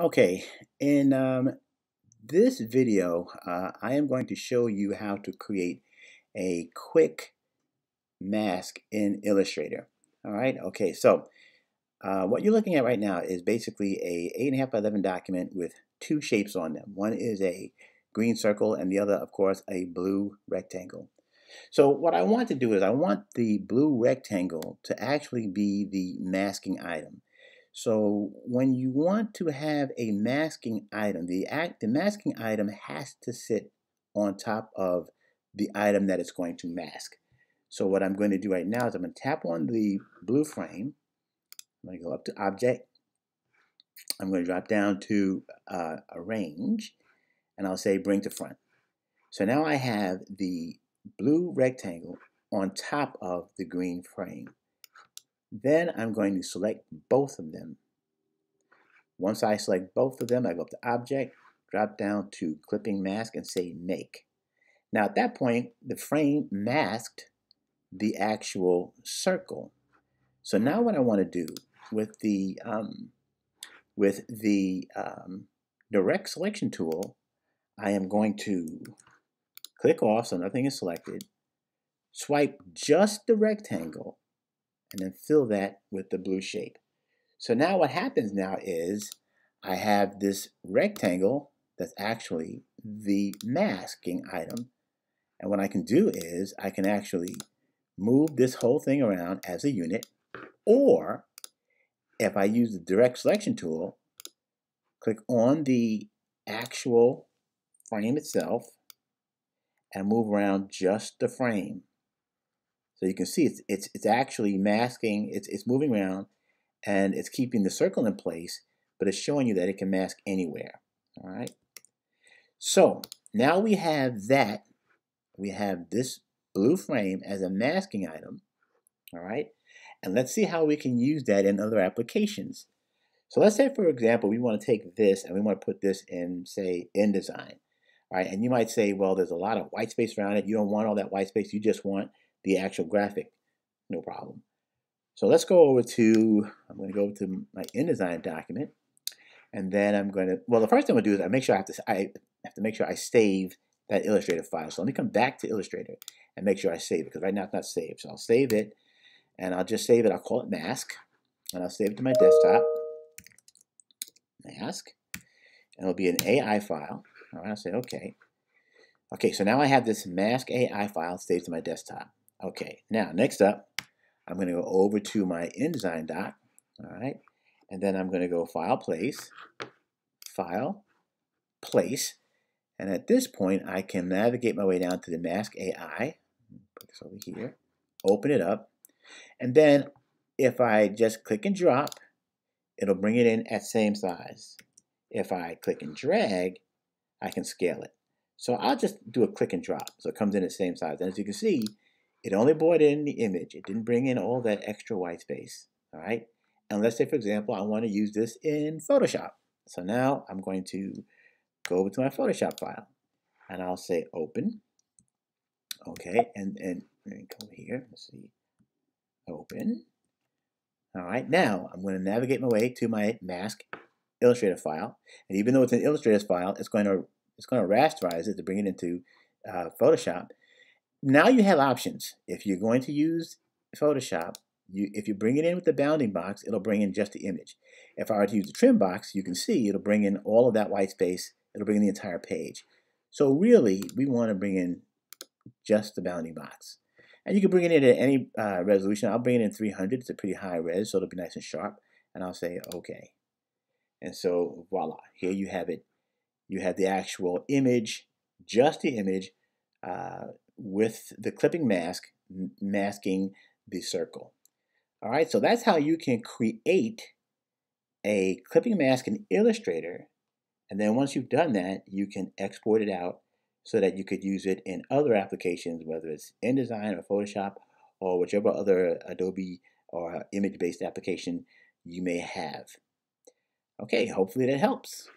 Okay, in um, this video, uh, I am going to show you how to create a quick mask in Illustrator. All right, okay, so uh, what you're looking at right now is basically a 8.5 by 11 document with two shapes on them. One is a green circle and the other, of course, a blue rectangle. So what I want to do is I want the blue rectangle to actually be the masking item. So when you want to have a masking item, the, act, the masking item has to sit on top of the item that it's going to mask. So what I'm going to do right now is I'm going to tap on the blue frame. I'm going to go up to Object. I'm going to drop down to uh, Arrange, and I'll say Bring to Front. So now I have the blue rectangle on top of the green frame. Then I'm going to select both of them. Once I select both of them, I go up to Object, drop down to Clipping Mask, and say Make. Now at that point, the frame masked the actual circle. So now what I want to do with the um, with the um, direct selection tool, I am going to click off so nothing is selected, swipe just the rectangle, and then fill that with the blue shape. So now what happens now is I have this rectangle that's actually the masking item. And what I can do is I can actually move this whole thing around as a unit, or if I use the direct selection tool, click on the actual frame itself and move around just the frame. So you can see it's, it's, it's actually masking, it's, it's moving around and it's keeping the circle in place, but it's showing you that it can mask anywhere. All right. So now we have that. We have this blue frame as a masking item. All right. And let's see how we can use that in other applications. So let's say, for example, we want to take this and we want to put this in, say, InDesign. All right. And you might say, well, there's a lot of white space around it. You don't want all that white space. You just want the actual graphic, no problem. So let's go over to, I'm going to go to my InDesign document, and then I'm going to, well, the first thing I'm going to do is I make sure I have to, I have to make sure I save that Illustrator file. So let me come back to Illustrator and make sure I save it, because right now it's not saved. So I'll save it, and I'll just save it, I'll call it mask, and I'll save it to my desktop, mask, and it'll be an AI file. All right, I'll say okay. Okay, so now I have this mask AI file saved to my desktop. Okay, now next up, I'm going to go over to my InDesign doc, all right, and then I'm going to go File, Place, File, Place, and at this point, I can navigate my way down to the Mask AI, put this over here, open it up, and then if I just click and drop, it'll bring it in at same size. If I click and drag, I can scale it. So I'll just do a click and drop, so it comes in the same size. And as you can see, it only brought in the image. It didn't bring in all that extra white space, all right? And let's say, for example, I want to use this in Photoshop. So now I'm going to go over to my Photoshop file, and I'll say open. Okay, and, and go here, let's see, open. All right, now I'm going to navigate my way to my mask Illustrator file. And even though it's an Illustrator file, it's going to it's going to rasterize it to bring it into uh, Photoshop. Now you have options. If you're going to use Photoshop, you, if you bring it in with the bounding box, it'll bring in just the image. If I were to use the trim box, you can see it'll bring in all of that white space. It'll bring in the entire page. So really, we want to bring in just the bounding box. And you can bring it in at any uh, resolution. I'll bring it in 300. It's a pretty high res, so it'll be nice and sharp. And I'll say OK. And so voila, here you have it. You have the actual image, just the image, uh, with the clipping mask masking the circle. All right, so that's how you can create a clipping mask in Illustrator. And then once you've done that, you can export it out so that you could use it in other applications, whether it's InDesign or Photoshop or whichever other Adobe or image-based application you may have. Okay, hopefully that helps.